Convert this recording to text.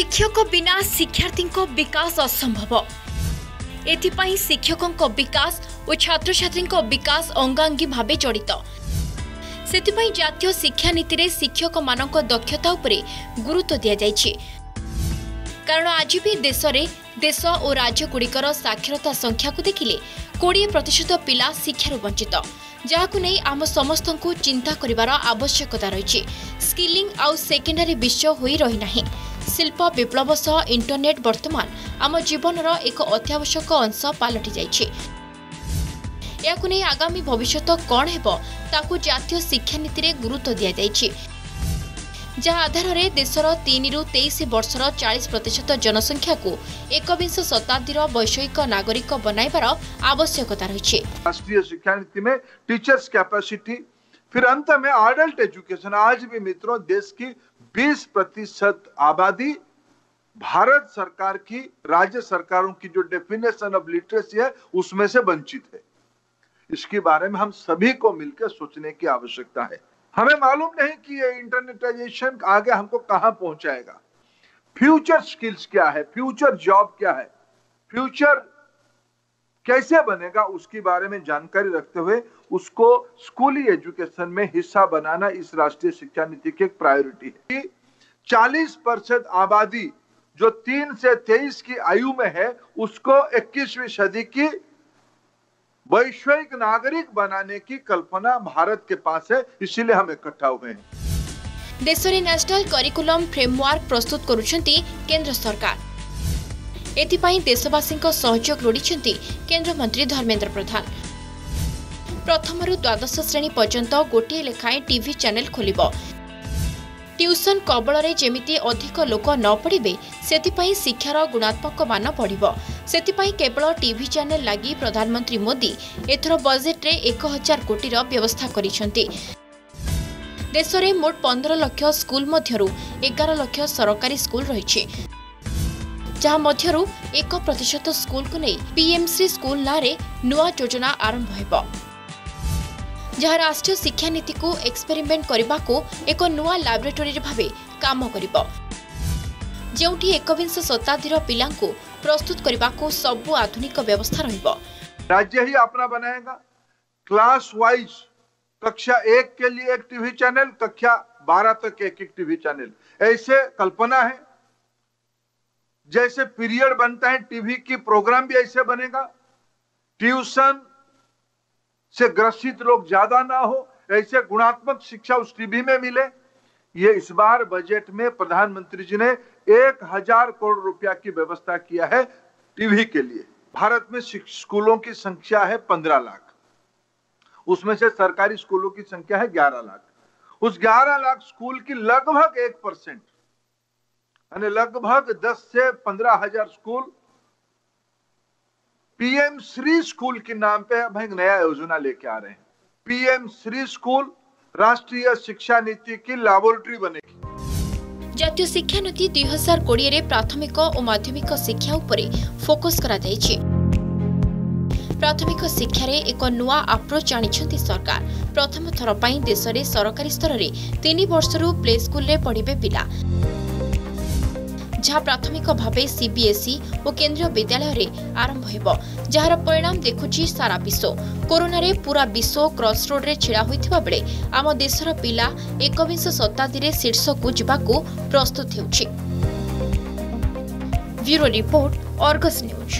ଶିକ୍ଷକ ବିନା ଶିକ୍ଷାର୍ଥୀଙ୍କ ବିକାଶ ଅସମ୍ଭବ ଏଥିପାଇଁ ଶିକ୍ଷକଙ୍କ ବିକାଶ ଓ ଛାତ୍ରଛାତ୍ରୀଙ୍କ ବିକାଶ ଅଙ୍ଗାଙ୍ଗୀ ଭାବେ ଜଡ଼ିତ ସେଥିପାଇଁ ଜାତୀୟ ଶିକ୍ଷାନୀତିରେ ଶିକ୍ଷକମାନଙ୍କ ଦକ୍ଷତା ଉପରେ ଗୁରୁତ୍ୱ ଦିଆଯାଇଛି କାରଣ ଆଜି ବି ଦେଶରେ ଦେଶ ଓ ରାଜ୍ୟଗୁଡ଼ିକର ସାକ୍ଷରତା ସଂଖ୍ୟାକୁ ଦେଖିଲେ କୋଡ଼ିଏ ପ୍ରତିଶତ ପିଲା ଶିକ୍ଷାରୁ ବଞ୍ଚିତ ଯାହାକୁ ନେଇ ଆମ ସମସ୍ତଙ୍କୁ ଚିନ୍ତା କରିବାର ଆବଶ୍ୟକତା ରହିଛି ସ୍କିଲିଂ ଆଉ ସେକେଣ୍ଡାରୀ ବିଷୟ ହୋଇ ରହିନାହିଁ ଶିଳ୍ପ ବିପ୍ଳବ ସହ ଇଣ୍ଟରନେଟ୍ ବର୍ତ୍ତମାନ ଆମ ଜୀବନର ଏକ ଅତ୍ୟାବଶ୍ୟକ ଅଂଶ ପାଲଟି ଯାଇଛି ଏହାକୁ ନେଇ ଆଗାମୀ ଭବିଷ୍ୟତ କ'ଣ ହେବ ତାକୁ ଜାତୀୟ ଶିକ୍ଷାନୀତିରେ ଗୁରୁତ୍ୱ ଦିଆଯାଇଛି ଯାହା ଆଧାରରେ ଦେଶର ତିନିରୁ ତେଇଶ ବର୍ଷର ଚାଳିଶ ପ୍ରତିଶତ ଜନସଂଖ୍ୟାକୁ ଏକବିଂଶ ଶତାବ୍ଦୀର ବୈଷୟିକ ନାଗରିକ ବନାଇବାର ଆବଶ୍ୟକତା ରହିଛି राष्ट्रीय शिक्षा नीति में टीचर्स कैपेसिटी फिर अंत में अडल्ट एजुकेशन आज भी मित्रों देश की 20 प्रतिशत आबादी भारत सरकार की, राज्य सरकारों की जो डेफिनेशन ऑफ़ लिटरेसी है, उसमें से वंचित है। इसके बारे में हम सभी को मिलकर सोचने की आवश्यकता है। हमें मालूम नहीं कि ये इंटरनेटाइजेशन आगे हमको कहाँ पहुंचाएगा। फ्यूचर स्किल्स क्या है? फ्यूचर जॉब क्या है? फ्यूचर कैसे बनेगा उसके बारे में जानकारी रखते हुए उसको स्कूली एजुकेशन में हिस्सा बनाना इस राष्ट्रीय शिक्षा नीति की एक प्रायोरिटी है। चालीस प्रतिशत आबादी जो तीन से तेईस की आयु में है, उसको इक्कीसवीं सदी की वैश्विक नागरिक बनाने की कल्पना भारत के पास है, इसीलिए हम इकट्ठा हुए हैं। देश में नेशनल करिकुलम फ्रेमवर्क प्रस्तुत करुंच केंद्र सरकार। ଏଥିପାଇଁ ଦେଶବାସୀଙ୍କ ସହଯୋଗ ଲୋଡ଼ିଛନ୍ତି କେନ୍ଦ୍ରମନ୍ତ୍ରୀ ଧର୍ମେନ୍ଦ୍ର ପ୍ରଧାନ। ପ୍ରଥମରୁ ଦ୍ୱାଦଶ ଶ୍ରେଣୀ ପର୍ଯ୍ୟନ୍ତ ଗୋଟିଏ ଲେଖାଏଁ ଟିଭି ଚ୍ୟାନେଲ ଖୋଲିବ। ଟ୍ୟୁସନ କବଳରେ ଯେମିତି ଅଧିକ ଲୋକ ନ ପଡ଼ିବେ ସେଥିପାଇଁ ଶିକ୍ଷାର ଗୁଣାତ୍ମକ ମାନ ବଢ଼ିବ। ସେଥିପାଇଁ କେବଳ ଟିଭି ଚ୍ୟାନେଲ ଲାଗି ପ୍ରଧାନମନ୍ତ୍ରୀ ମୋଦି ଏଥର ବଜେଟ୍ରେ ଏକ ହଜାର କୋଟିର ବ୍ୟବସ୍ଥା କରିଛନ୍ତି। ଦେଶରେ ମୋଟ ପନ୍ଦର ଲକ୍ଷ ସ୍କୁଲ ମଧ୍ୟରୁ ଏଗାର ଲକ୍ଷ ସରକାରୀ ସ୍କୁଲ ରହିଛି। ଯାହା ମଧ୍ୟରୁ ଏକ ପ୍ରତିଶତ ସ୍କୁଲକୁ ନେଇ ପିଏମ୍ସି ସ୍କୁଲ ନାଁରେ ନୂଆ ଯୋଜନା ଆରମ୍ଭ ହେବ ଯାହା ରାଷ୍ଟ୍ରୀୟ ଶିକ୍ଷାନୀତିକୁ ଏକ୍ସପେରିମେଣ୍ଟ କରିବାକୁ ଏକ ନୂଆ ଲାବୋରେଟୋରୀ ଭାବେ କାମ କରିବ ଯେଉଁଠି ଏକବିଂଶ ଶତାବ୍ଦୀର ପିଲାଙ୍କୁ ପ୍ରସ୍ତୁତ କରିବାକୁ ସବୁ ଆଧୁନିକ ବ୍ୟବସ୍ଥା ରହିବ राज्य ही अपना बनाएगा क्लास वाइज कक्षा एक के लिए एक टीवी चैनल कक्षा बारह तक एक एक टीवी चैनल ऐसे कल्पना है जैसे पीरियड बनता है, टीवी की प्रोग्राम भी ऐसे बनेगा। ट्यूशन से ग्रसित लोग ज़्यादा ना हो, ऐसे गुणात्मक शिक्षा उस टीवी में मिले। ये इस बार बजट में प्रधानमंत्री जी ने एक हज़ार करोड़ रुपया की व्यवस्था किया है टीवी के लिए। भारत में स्कूलों की संख्या है पंद्रह लाख। उसमें से सरकारी स्कूलों की संख्या है ग्यारह लाख। उस ग्यारह लाख स्कूल की लगभग एक परसेंट यानी लगभग दस से पंद्रह हजार स्कूल पीएम श्री स्कूल के नाम पे हम एक नया योजना लेके आ रहे हैं पीएम श्री स्कूल राष्ट्रीय शिक्षा नीति की लैबोरेटरी बनेगी ଜାତୀୟ ଶିକ୍ଷାନୀତି ଦୁଇ ହଜାର କୋଡ଼ିଏରେ ପ୍ରାଥମିକ ଓ ମାଧ୍ୟମିକ ଶିକ୍ଷା ଉପରେ ଫୋକସ୍ କରାଯାଇଛି ପ୍ରାଥମିକ ଶିକ୍ଷାରେ ଏକ ନୂଆ ଆପ୍ରୋଚ୍ ଆଣିଛନ୍ତି ସରକାର ପ୍ରଥମ ଥର ପାଇଁ ଦେଶରେ ସରକାରୀ ସ୍ତରରେ ତିନି ବର୍ଷରୁ ପ୍ଲେ ସ୍କୁଲରେ ପଢ଼ିବେ ପିଲା ଯାହା ପ୍ରାଥମିକ ଭାବେ ସିବିଏସ୍ଇ ଓ କେନ୍ଦ୍ରୀୟ ବିଦ୍ୟାଳୟରେ ଆରମ୍ଭ ହେବ ଯାହାର ପରିଣାମ ଦେଖୁଛି ସାରା ବିଶ୍ୱ କରୋନାରେ ପୁରା ବିଶ୍ୱ କ୍ରସ୍ ରୋଡ୍ରେ ଛିଡ଼ା ହୋଇଥିବା ବେଳେ ଆମ ଦେଶର ପିଲା ଏକବିଂଶ ଶତାବ୍ଦୀରେ ଶୀର୍ଷକୁ ଯିବାକୁ ପ୍ରସ୍ତୁତ ହେଉଛି। Bureau report Argus news.